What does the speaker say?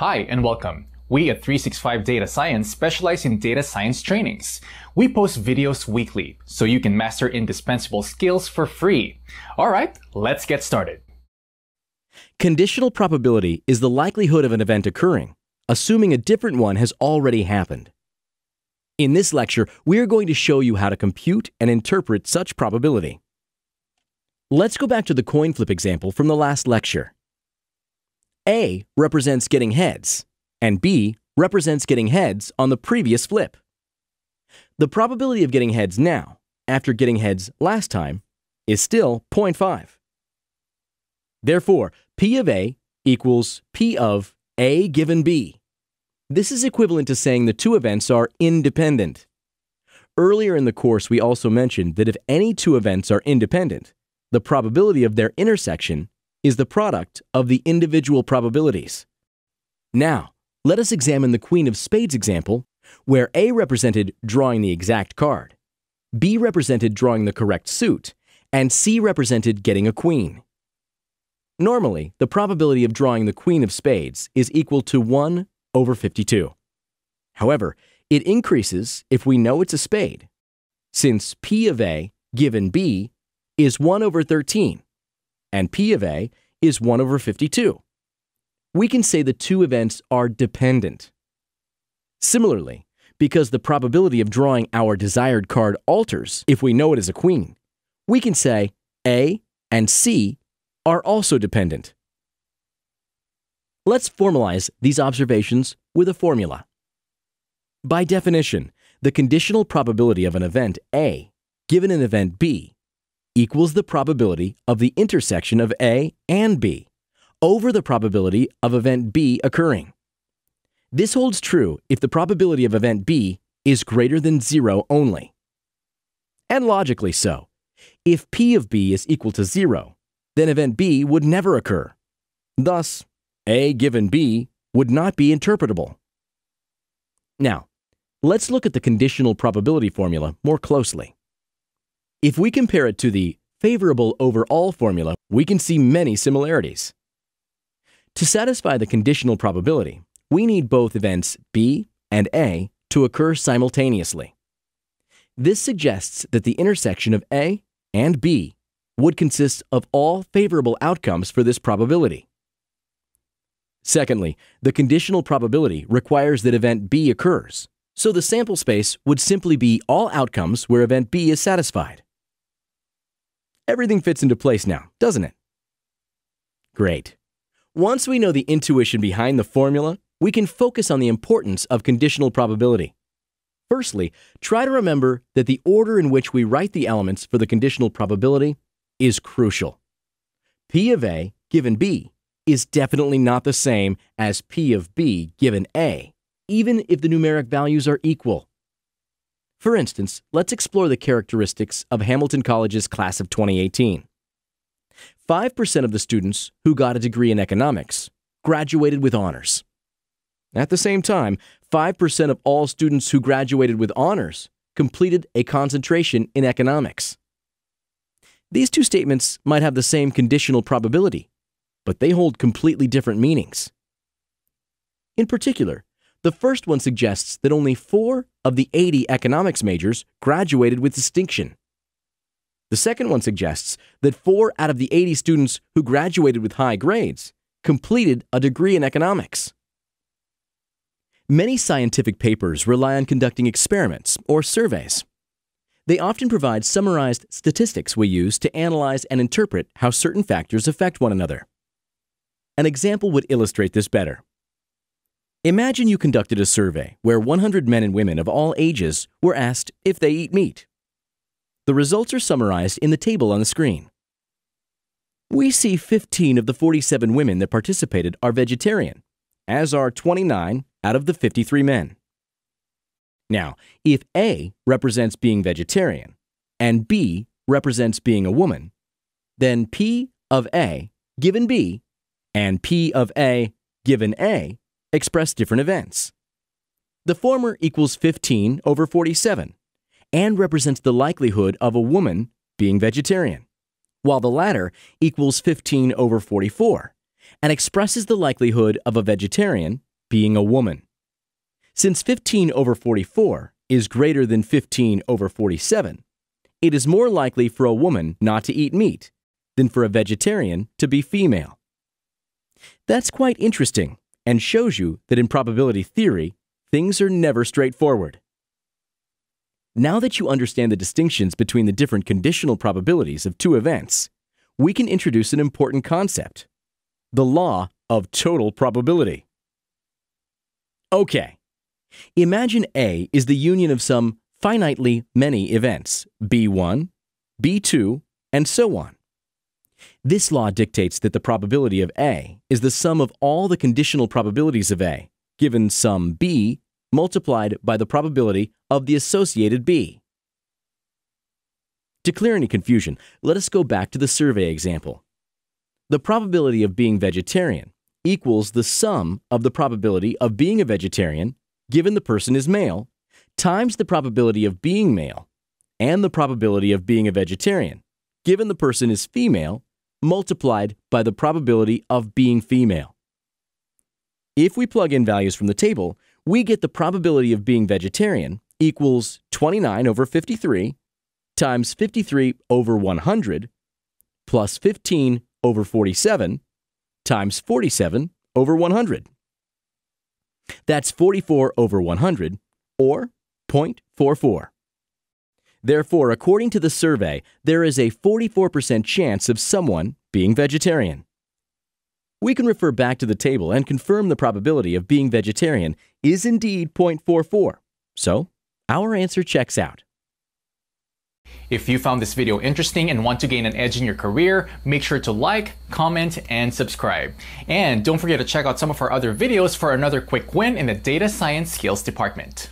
Hi and welcome. We at 365 Data Science specialize in data science trainings. We post videos weekly so you can master indispensable skills for free. Alright, let's get started. Conditional probability is the likelihood of an event occurring, assuming a different one has already happened. In this lecture, we are going to show you how to compute and interpret such probability. Let's go back to the coin flip example from the last lecture. A represents getting heads, and B represents getting heads on the previous flip. The probability of getting heads now, after getting heads last time, is still 0.5. Therefore, P of A equals P of A given B. This is equivalent to saying the two events are independent. Earlier in the course, we also mentioned that if any two events are independent, the probability of their intersection is the product of the individual probabilities. Now, let us examine the Queen of Spades example, where A represented drawing the exact card, B represented drawing the correct suit, and C represented getting a queen. Normally, the probability of drawing the Queen of Spades is equal to 1 over 52. However, it increases if we know it's a spade, since P of A given B is 1 over 13, and P of A is 1 over 52. We can say the two events are dependent. Similarly, because the probability of drawing our desired card alters if we know it is a queen, we can say A and C are also dependent. Let's formalize these observations with a formula. By definition, the conditional probability of an event A given an event B equals the probability of the intersection of A and B over the probability of event B occurring. This holds true if the probability of event B is greater than zero only. And logically so. If P of B is equal to zero, then event B would never occur. Thus, A given B would not be interpretable. Now, let's look at the conditional probability formula more closely. If we compare it to the favorable overall formula, we can see many similarities. To satisfy the conditional probability, we need both events B and A to occur simultaneously. This suggests that the intersection of A and B would consist of all favorable outcomes for this probability. Secondly, the conditional probability requires that event B occurs, so the sample space would simply be all outcomes where event B is satisfied. Everything fits into place now, doesn't it? Great. Once we know the intuition behind the formula, we can focus on the importance of conditional probability. Firstly, try to remember that the order in which we write the elements for the conditional probability is crucial. P of A given B is definitely not the same as P of B given A, even if the numeric values are equal. For instance, let's explore the characteristics of Hamilton College's class of 2018. 5% of the students who got a degree in economics graduated with honors. At the same time, 5% of all students who graduated with honors completed a concentration in economics. These two statements might have the same conditional probability, but they hold completely different meanings. In particular, the first one suggests that only four of the 80 economics majors graduated with distinction. The second one suggests that four out of the 80 students who graduated with high grades completed a degree in economics. Many scientific papers rely on conducting experiments or surveys. They often provide summarized statistics we use to analyze and interpret how certain factors affect one another. An example would illustrate this better. Imagine you conducted a survey where 100 men and women of all ages were asked if they eat meat. The results are summarized in the table on the screen. We see 15 of the 47 women that participated are vegetarian, as are 29 out of the 53 men. Now, if A represents being vegetarian and B represents being a woman, then P of A given B and P of A given A express different events. The former equals 15 over 47, and represents the likelihood of a woman being vegetarian, while the latter equals 15 over 44 and expresses the likelihood of a vegetarian being a woman. Since 15 over 44 is greater than 15 over 47, it is more likely for a woman not to eat meat than for a vegetarian to be female. That's quite interesting and shows you that in probability theory, things are never straightforward. Now that you understand the distinctions between the different conditional probabilities of two events, we can introduce an important concept the law of total probability. Okay, imagine A is the union of some finitely many events, B1, B2, and so on. This law dictates that the probability of A is the sum of all the conditional probabilities of A, given some B, multiplied by the probability of the associated B. To clear any confusion, let us go back to the survey example. The probability of being vegetarian equals the sum of the probability of being a vegetarian, given the person is male, times the probability of being male, and the probability of being a vegetarian, given the person is female, multiplied by the probability of being female. If we plug in values from the table, we get the probability of being vegetarian equals 29 over 53 times 53 over 100 plus 15 over 47 times 47 over 100. That's 44 over 100, or 0.44. Therefore, according to the survey, there is a 44% chance of someone being vegetarian. We can refer back to the table and confirm the probability of being vegetarian is indeed 0.44. So, our answer checks out. If you found this video interesting and want to gain an edge in your career, make sure to like, comment, and subscribe. And don't forget to check out some of our other videos for another quick win in the data science skills department.